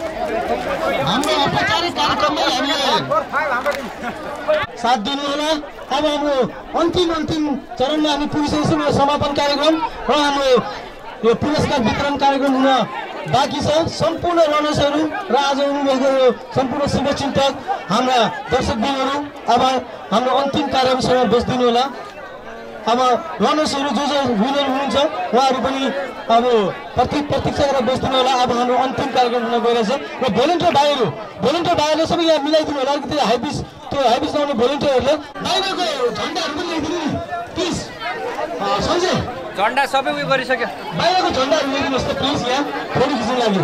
हाम्रो औपचारिक कार्यक्रममा हामीले साथ दिनु होला अब हाम्रो अन्तिम अन्तिम चरणमा हामी पुगिसकेको छौँ यो समापन कार्यक्रम र हाम्रो यो पुरस्कार वितरण कार्यक्रम हुन बाँकी छ सम्पूर्ण रनर्सहरू र आज आउनुभएको यो सम्पूर्ण शुभचिन्तक हाम्रा दर्शकबिनहरू अब हाम्रो अन्तिम कार्यक्रमसँग बसिदिनु होला। अब रनर्सहरू जो जो विनर हुनुहुन्छ उहाँहरू पनि अब प्रति प्रतीक्षा गरेर बस्दिनु होला। अब हाम्रो अन्तिम कार्यक्रम हुन गइरहेछ। र भोलिन्टियर भाइहरू भोलिन्टियर भाइहरूले सबै यहाँ मिलाइदिनु होला। अलिकति हाइबिस त्यो हाइबिस लाउने भोलिन्टियरहरूले। बाहिरको झन्डाहरू पनि ल्याइदिनु। नि प्लिज सन्जय झन्डा सबै उयो गरिसक्यो। बाहिरको झन्डाहरू ल्याइदिनुहोस् त प्लिज यहाँ। फोटो खिच्नु लागि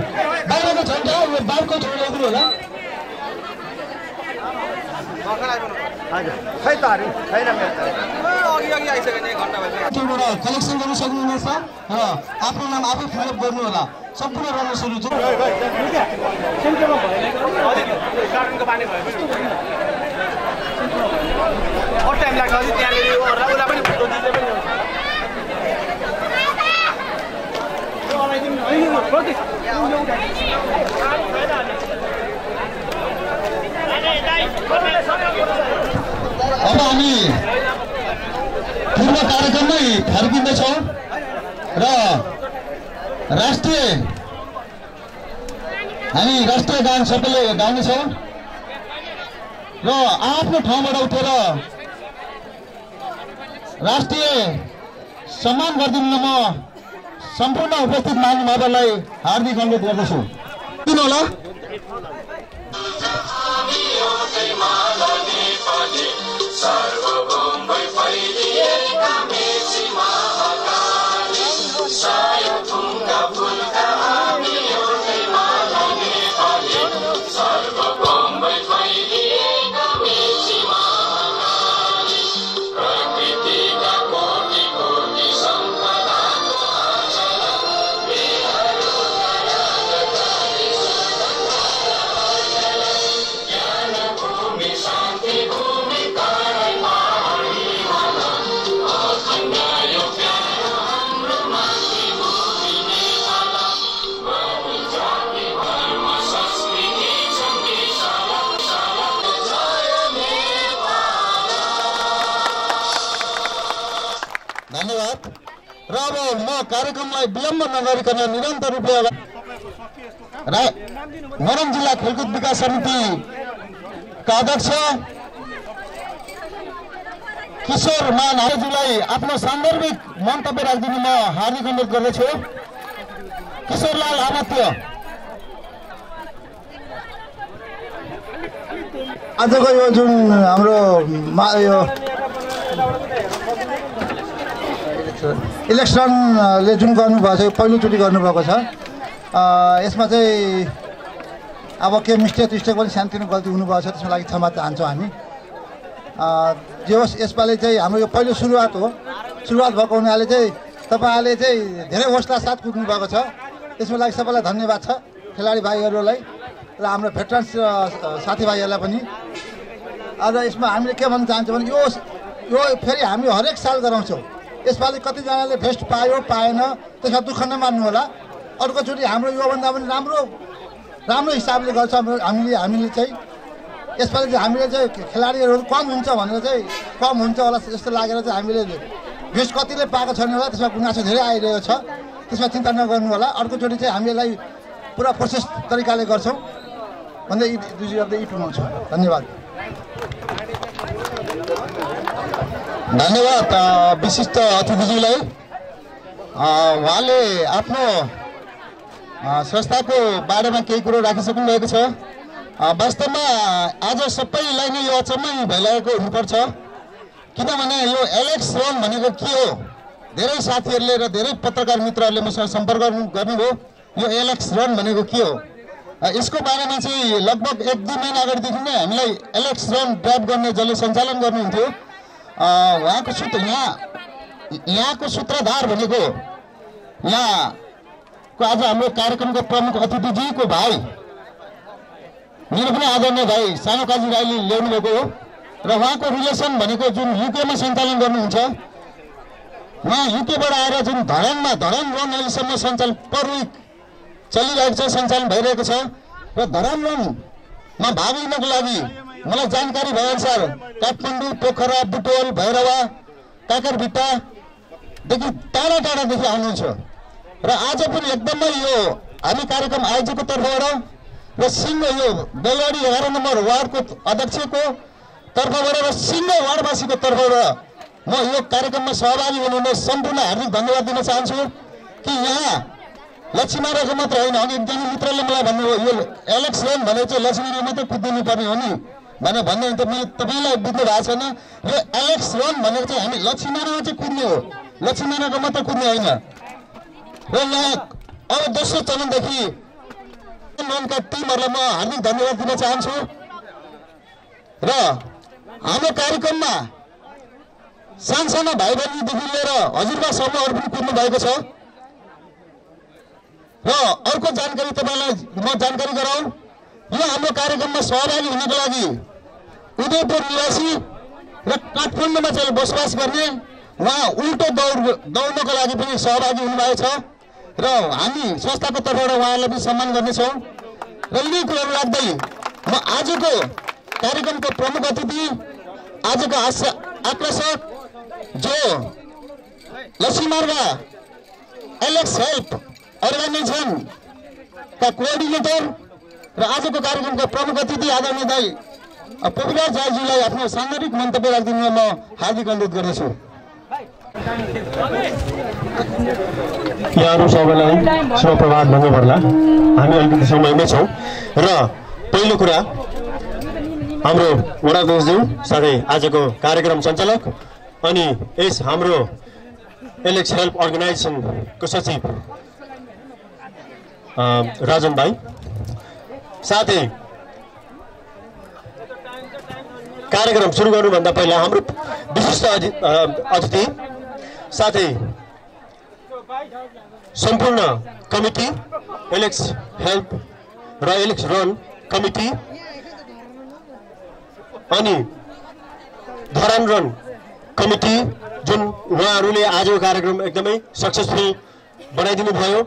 बाहिरको झन्डा यो बाहिरको झन्डा ल्याइदिनु होला खै त अरे छैन अघि अघि आइसक्यो नि एक घन्टा भइसक्यो त्योबाट कलेक्सन गर्न सक्नुहुनेछ? र आफ्नो नाम आफै फिलअप गर्नु होला। सम्पूर्ण रनर्सहरू चाहिँ टाइम लाग्छ अझै त्यहाँनिर उसलाई पनि पनि अब हामी पूर्व कार्यक्रममै फर्किँदैछौँ र राष्ट्रिय हामी राष्ट्रिय गान सबैले गाउनेछौँ र आफ्नो ठाउँबाट उठेर राष्ट्रिय सम्मान गरिदिनु म सम्पूर्ण उपस्थित महानुभावहरूलाई हार्दिक अनुरोध गर्दछु। किन होला धन्यवाद म कार्यक्रमलाई विलम्ब नगरिकन निरन्तर रूपले मोरङ जिल्ला खेलकुद विकास समितिका अध्यक्ष किशोर मान हारेजीलाई आफ्नो सान्दर्भिक मन्तव्य राखिदिनु म हार्दिक अनुरोध गर्दछु किशोरलाल आमात्य आजको यो जुन हाम्रो यो इलेक्सनले जुन गर्नुभएको छ यो पहिलोचोटि गर्नुभएको छ। यसमा चाहिँ अब के मिस्टेक टिस्टेक पनि सानोतिनो गल्ती हुनुभएको छ त्यसको लागि क्षमा चाहन्छौँ हामी। जे होस् यसपालि चाहिँ हाम्रो यो पहिलो सुरुवात हो। सुरुवात भएको हुनाले चाहिँ तपाईँहरूले चाहिँ धेरै हौसला साथ कुद्नु भएको छ। त्यसको लागि सबैलाई धन्यवाद छ खेलाडी भाइहरूलाई र हाम्रो भेटरन्स साथीभाइहरूलाई पनि। अझ यसमा हामीले के भन्न चाहन्छौँ भने यो यो फेरि हामी हरेक साल गराउँछौँ। यसपालि कतिजनाले फेस्ट पायो पाएन त्यसमा दुःख नमान्नु होला। अर्कोचोटि हाम्रो योभन्दा पनि राम्रो राम्रो हिसाबले गर्छ हामीले हामीले चाहिँ। यसपालि चाहिँ हामीले चाहिँ खेलाडीहरू कम हुन्छ भनेर चाहिँ कम हुन्छ होला जस्तो लागेर चाहिँ हामीले भेस्ट कतिले पाएको छैन होला त्यसमा गुनासो धेरै आइरहेको छ। त्यसमा चिन्ता नगर्नु होला। अर्कोचोटि चाहिँ हामी यसलाई पुरा प्रोसेस तरिकाले गर्छौँ। भन्दै दुई यी टुङ्गाउँछु धन्यवाद। धन्यवाद विशिष्ट अतिथिज्यूलाई अ, उहाँले आफ्नो संस्थाको बारेमा केही कुरो राखिसक्नु भएको छ वास्तवमा आज सबैलाई नै यो अचम्मै भइरहेको हुनुपर्छ। किनभने यो एलेक्स रन भनेको के हो? धेरै साथीहरूले र धेरै पत्रकार मित्रहरूले मसँग सम्पर्क गर्नु- गर्नुभयो। यो एलेक्स रन भनेको के हो? यसको बारेमा चाहिँ लगभग एक दुई महिना अगाडिदेखि नै हामीलाई एलेक्स रन ड्राइभ गर्ने जसले सञ्चालन गर्नुहुन्थ्यो। उहाँको सूत्र यहाँ यहाँको सूत्रधार भनेको यहाँको आज हाम्रो कार्यक्रमको प्रमुख अतिथिजीको भाइ मेरो पनि आदरणीय भाइ सानो काजी राईले ल्याउनु भएको हो र उहाँको रिलेसन भनेको जुन युकेमा सञ्चालन गर्नुहुन्छ उहाँ युकेबाट आएर जुन धरानमा धरान रन अहिलेसम्म सञ्चालन पर चलिरहेको छ सञ्चालन भइरहेको छ र धरान रनमा भाग लिनको लागि मलाई जानकारी भएअनुसार काठमाडौँ पोखरा बुटोल भैरवा काकरभिट्टादेखि टाढा टाढादेखि आउनुहुन्छ। र आज पनि एकदमै यो हामी कार्यक्रम आयोजकको तर्फबाट र सिङ्ग यो बेलवाडी एघार नम्बर वार्डको अध्यक्षको तर्फबाट र सिङ्ग वार्डवासीको तर्फबाट म यो कार्यक्रममा सहभागी हुनुहुने सम्पूर्ण हार्दिक धन्यवाद दिन चाहन्छु कि यहाँ लक्ष्मीमाराको मात्र होइन अनि एकजना मित्रले मलाई भन्नुभयो यो एलेक्स रेन भनेको चाहिँ लक्ष्मीले मात्रै कुदिनु पर्ने हो नि। भनेर त मैले तपाईँलाई बुझ्नु भएको छैन। यो एलेक्स रन भनेको चाहिँ हामी लक्ष्मीमारामा चाहिँ कुद्ने हो। लक्ष्मीमाराको मात्र कुद्ने होइन। र यहाँ अब दोस्रो चरणदेखि रनका टिमहरूलाई म हार्दिक धन्यवाद दिन चाहन्छु। र हाम्रो कार्यक्रममा सानसाना भाइ बहिनीदेखि लिएर हजुरबा समूहहरू पनि कुद्नु भएको छ। र अर्को जानकारी तपाईँलाई म जानकारी गराउँ। यो हाम्रो कार्यक्रममा सहभागी हुनको लागि उदयपुर निवासी र काठमाडौँमा चाहिँ बसोबास गर्ने उहाँ उल्टो दौड दौड्नको लागि पनि सहभागी हुनुभएको छ र हामी संस्थाको तर्फबाट उहाँलाई पनि सम्मान गर्नेछौँ र यिनै कुराहरू राख्दै म आजको कार्यक्रमको प्रमुख अतिथि आजको आश आकर्षक जो लक्ष्मीमार्ग एलेक्स हेल्प अर्गनाइजेसनका कोअर्डिनेटर र आजको कार्यक्रमको प्रमुख अतिथि आदरणीय दाई पपुलर जायजीलाई आफ्नो सान्दर्भिक मन्तव्य राखिदिनु म हार्दिक अनुरोध गर्दछु। यहाँहरू सबैलाई शुभप्रभात भन्नु पर्ला हामी अलिकति समयमै छौँ। र पहिलो कुरा हाम्रो वडाध्यक्षज्यू साथै आजको कार्यक्रम सञ्चालक अनि यस हाम्रो एलेक्स हेल्प अर्गनाइजेसनको सचिव राजन भाइ साथै कार्यक्रम सुरु गर्नुभन्दा पहिला हाम्रो विशिष्ट अतिथि साथै सम्पूर्ण कमिटी एलेक्स हेल्प र एलेक्स रन कमिटी अनि धरान रन कमिटी जुन उहाँहरूले आजको कार्यक्रम एकदमै सक्सेसफुल बनाइदिनु भयो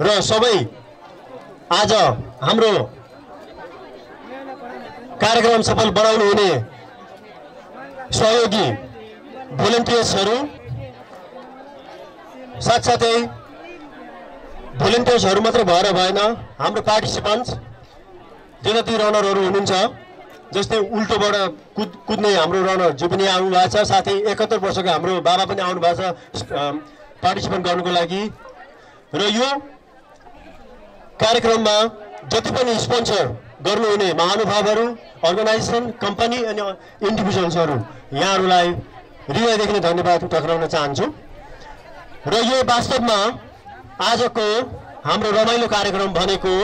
र सबै आज हाम्रो कार्यक्रम सफल बनाउनु हुने सहयोगी भोलिन्टियर्सहरू साथसाथै भोलिन्टियर्सहरू मात्रै भएर भएन हाम्रो पार्टिसिपेन्ट्स जति रनरहरू हुनुहुन्छ जस्तै उल्टोबाट कुद कुद्ने हाम्रो रनर जो पनि आउनु भएको छ साथै एकहत्तर वर्षको हाम्रो बाबा पनि आउनु भएको छ पार्टिसिपेट गर्नुको लागि। र यो कार्यक्रममा जति पनि स्पोन्सर गर्नुहुने महानुभावहरू अर्गनाइजेसन कम्पनी अनि इन्डिभिजुअल्सहरू यहाँहरूलाई हृदयदेखि नै धन्यवाद टक्राउन चाहन्छु। र यो वास्तवमा आजको हाम्रो रमाइलो कार्यक्रम भनेको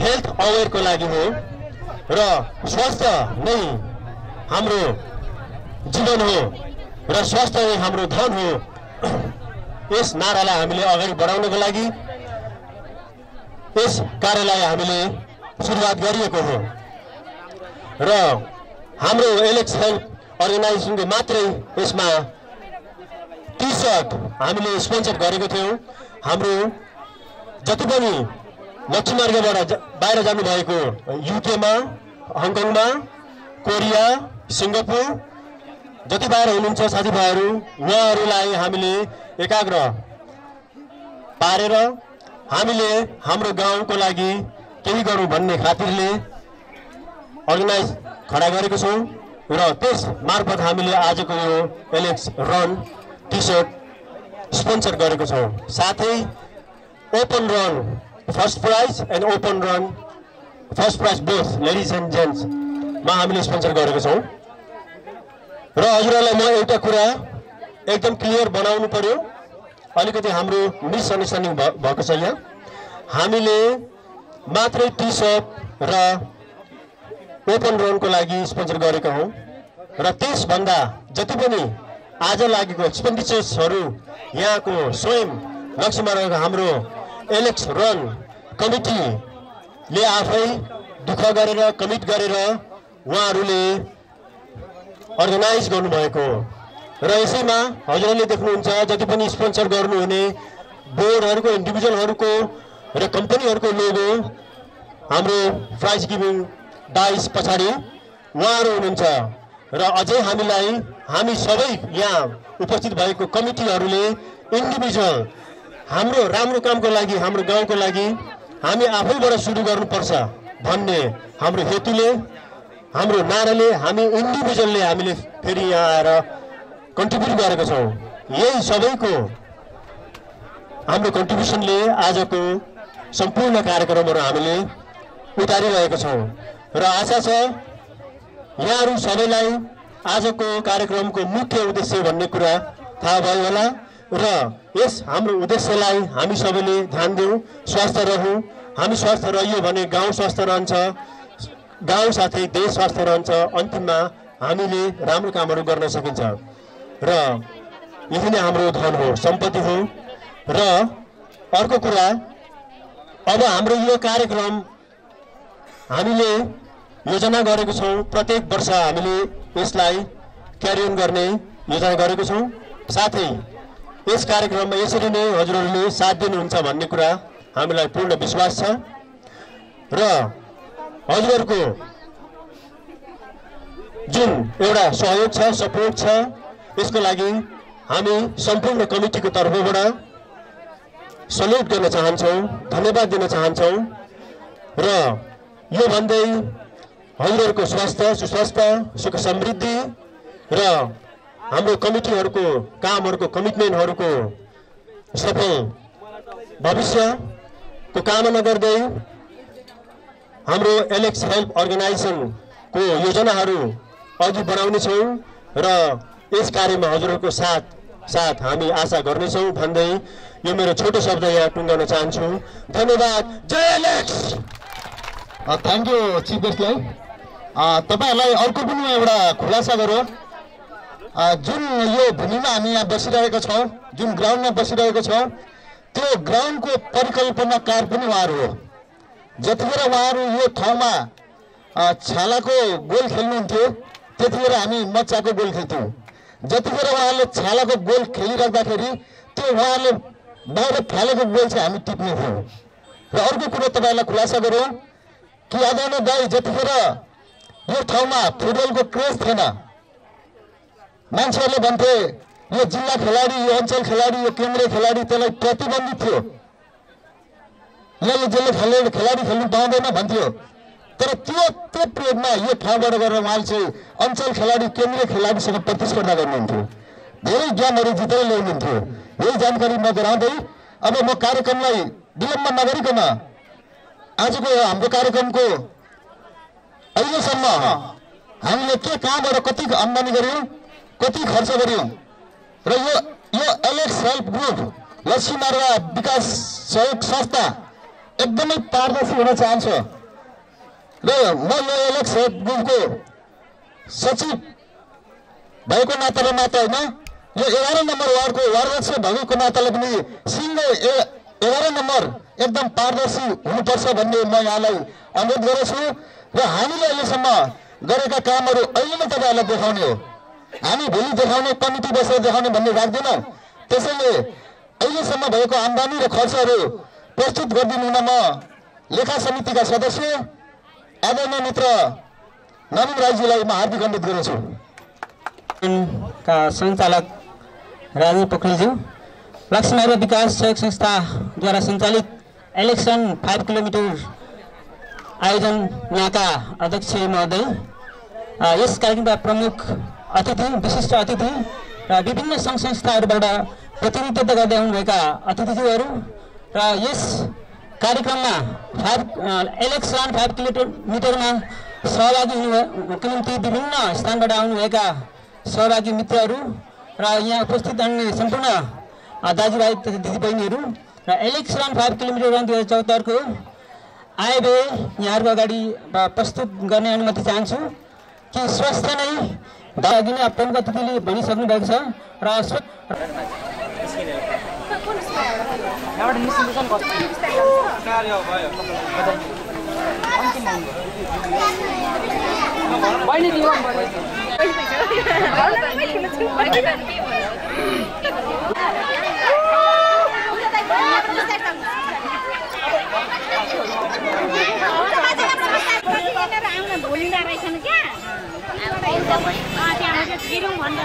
हेल्थ अवेरको लागि हो र स्वास्थ्य नै हाम्रो जीवन हो र स्वास्थ्य नै हाम्रो धन हो। यस नारालाई हामीले अगाडि बढाउनको लागि यस कार्यलाई हामीले सुरुवात गरिएको हो। र हाम्रो एलेक्स हेल्प अर्गनाइजेसनले मात्रै यसमा टी सर्ट हामीले स्पोन्सर गरेको थियौँ। हाम्रो जति पनि लक्ष्मीमार्गबाट बाहिर जानुभएको युकेमा हङकङमा कोरिया सिङ्गापुर जति बाहिर हुनुहुन्छ साथीभाइहरू उहाँहरूलाई हामीले एकाग्र पारेर हामीले हाम्रो गाउँको लागि केही गरौँ भन्ने खातिरले अर्गनाइज खडा गरेको छौँ र त्यस मार्फत हामीले आजको यो Alex run T shirt sponsor गरेको छौँ। साथै open run first prize and open run first prize both ladies and जेन्ट्समा हामीले स्पोन्सर गरेको छौँ। र हजुरहरूलाई म एउटा कुरा एकदम क्लियर बनाउनु पर्यो। अलिकति हाम्रो मिसअन्डरस्ट्यान्डिङ भएको छ यहाँ। हामीले मात्रै टी सर्ट र ओपन रनको लागि स्पोन्सर गरेका हौँ। र त्यसभन्दा जति पनि आज लागेको एक्सपेन्डिचर्सहरू यहाँको स्वयं लक्ष्मीमार्गको हाम्रो एलेक्स रन कमिटीले आफै दुःख गरेर कमिट गरेर उहाँहरूले अर्गनाइज गर्नुभएको र यसैमा हजुरहरूले देख्नुहुन्छ जति पनि स्पोन्सर गर्नुहुने बोर्डहरूको इन्डिभिजुअलहरूको र कम्पनीहरूको लोगो हाम्रो प्राइज गिभिङ डाइस पछाडि उहाँहरू हुनुहुन्छ। र अझै हामीलाई हामी सबै यहाँ उपस्थित भएको कमिटीहरूले इन्डिभिजुअल हाम्रो राम्रो कामको लागि हाम्रो गाउँको लागि हामी आफैबाट सुरु गर्नुपर्छ भन्ने हाम्रो हेतुले हाम्रो नाराले हामी इन्डिभिजुअलले हामीले फेरि यहाँ आएर कन्ट्रिब्युट गरेका छौँ। यही सबैको हाम्रो कन्ट्रिब्युसनले आजको सम्पूर्ण कार्यक्रमहरू हामीले उतारिरहेका छौँ। र आशा छ यहाँहरू सबैलाई आजको कार्यक्रमको मुख्य उद्देश्य भन्ने कुरा थाहा भयो होला। र यस हाम्रो उद्देश्यलाई हामी सबैले ध्यान दिउँ स्वस्थ रहौँ। हामी स्वस्थ रहियो भने गाउँ स्वस्थ रहन्छ गाउँ साथै देश स्वस्थ रहन्छ। अन्तिममा हामीले राम्रो कामहरू गर्न सकिन्छ। र यही नै हाम्रो धन हो सम्पत्ति हो। र अर्को कुरा अब हाम्रो यो कार्यक्रम हामीले योजना गरेको छौँ प्रत्येक वर्ष हामीले यसलाई क्यारी अन गर्ने योजना गरेको छौँ। साथै यस कार्यक्रममा यसरी नै हजुरहरूले साथ दिनुहुन्छ भन्ने कुरा हामीलाई पूर्ण विश्वास छ। र हजुरहरूको जुन एउटा सहयोग छ सपोर्ट छ यसको लागि हामी सम्पूर्ण कमिटीको तर्फबाट सल्युट गर्न चाहन्छौँ धन्यवाद दिन चाहन्छौँ र यो भन्दै हजुरहरूको स्वास्थ्य सुस्वास्थ्य सुख समृद्धि र हाम्रो कमिटीहरूको कामहरूको कमिटमेन्टहरूको सफल भविष्यको कामना गर्दै हाम्रो एलेक्स हेल्प अर्गनाइजेसनको योजनाहरू अघि बढाउनेछौँ र यस कार्यमा हजुरहरूको साथ साथ हामी आशा गर्नेछौँ भन्दै यो मेरो छोटो शब्द यहाँ टुङ्गाउन चाहन्छु। धन्यवाद। जय एलेक्स थ्याङ्क यू चिफ गेस्टलाई तपाईँहरूलाई अर्को पनि एउटा खुलासा गरौँ। जुन यो भूमिमा हामी यहाँ बसिरहेका छौँ जुन ग्राउन्डमा बसिरहेको छौँ त्यो ग्राउन्डको परिकल्पनाकार पनि उहाँहरू हो। जतिखेर उहाँहरू यो ठाउँमा छालाको गोल खेल्नुहुन्थ्यो त्यतिखेर हामी मच्चाको गोल खेल्थ्यौँ। जतिखेर उहाँहरूले छालाको गोल खेलिराख्दाखेरि त्यो उहाँहरूले बाहिर फालेको गोल चाहिँ हामी टिप्ने थियौँ। र अर्को कुरो तपाईँहरूलाई खुलासा गरौँ कि आदरणीय दाई जतिखेर यो ठाउँमा फुटबलको क्रेज थिएन मान्छेहरूले भन्थे यो जिल्ला खेलाडी यो अञ्चल खेलाडी यो केन्द्रीय खेलाडी त्यसलाई प्रतिबन्धित थियो। यसले जसले खेले खेलाडी खेल्नु पाउँदैन भन्थ्यो। तर त्यो त्यो पिरियडमा यो ठाउँबाट गएर उहाँले चाहिँ अञ्चल खेलाडी केन्द्रीय खेलाडीसँग प्रतिस्पर्धा गर्नुहुन्थ्यो। धेरै ज्ञानहरू जितेर ल्याउनुहुन्थ्यो। यही जानकारी म गराउँदै अब म कार्यक्रमलाई विलम्ब नगरिकन आजको हाम्रो कार्यक्रमको अहिलेसम्म हामीले के कहाँबाट कति आम्दानी गऱ्यौँ कति खर्च गऱ्यौँ र यो यो एलेक्स हेल्प ग्रुप लक्ष्मी मार्गा विकास सहयोग संस्था एकदमै पारदर्शी हुन चाहन्छ। र म यो एलेक्स हेल्प ग्रुपको सचिव भएको नाताले मात्र होइन यो एघार नम्बर वार्डको वार्डध्यक्ष भएको नाताले पनि सिङ्गो एघार नम्बर एकदम पारदर्शी हुनुपर्छ भन्ने म यहाँलाई अनुरोध गर्दछु र हामीले अहिलेसम्म गरेका कामहरू अहिले नै तपाईँहरूलाई देखाउने हो। हामी भोलि देखाउने कमिटी बसेर देखाउने भन्ने राख्दैनौँ त्यसैले अहिलेसम्म भएको आम्दानी र खर्चहरू प्रस्तुत गरिदिनु हुन म। लेखा समितिका सदस्य। आदरणीय मित्र नवीन राईजीलाई म हार्दिक अनुरोध गर्दछु। का सञ्चालक राजु पोखरेलज्यू लक्ष्मीनगर विकास सहयोग संस्थाद्वारा सञ्चालित इलेक्सन फाइभ किलोमिटर आयोजन यहाँका अध्यक्ष महोदय यस कार्यक्रमका प्रमुख अतिथि विशिष्ट अतिथि र विभिन्न सङ्घ संस्थाहरूबाट प्रतिनिधित्व गर्दै आउनुभएका अतिथिज्यूहरू र यस कार्यक्रममा फाइभ इलेक्सन फाइभ किलोमिटरमा सहभागी हुनुभएको निम्ति विभिन्न स्थानबाट आउनुभएका सहभागी मित्रहरू र यहाँ उपस्थित अन्य सम्पूर्ण दाजुभाइ दिदीबहिनीहरू र Alex run five kilometre run दुई हजार चौहत्तरको आएबे यहाँहरूको अगाडि प्रस्तुत गर्ने अनुमति चाहन्छु कि स्वास्थ्य नै अघि नै प्रमुख अतिथिले भनिसक्नु भएको छ र स्व कार्य भयो बहिनी दिनु भोलिँदो रहेछन् क्या त्यहाँबाट गिरौँ भन्दा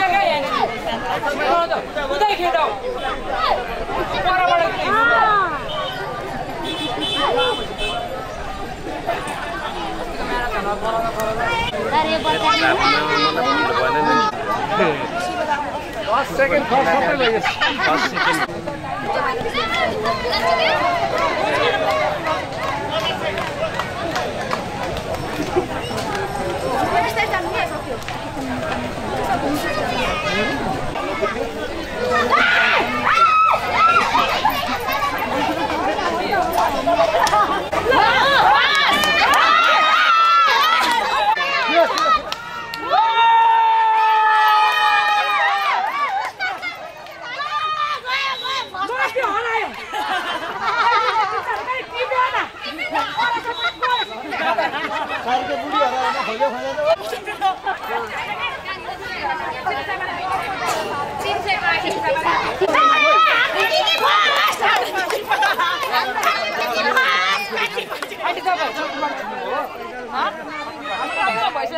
केही भएपछि नाम नाम नाम सबै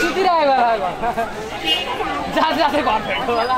झुकिँदो रहेछन् जाँदै जाँदै घर भेट्नु होला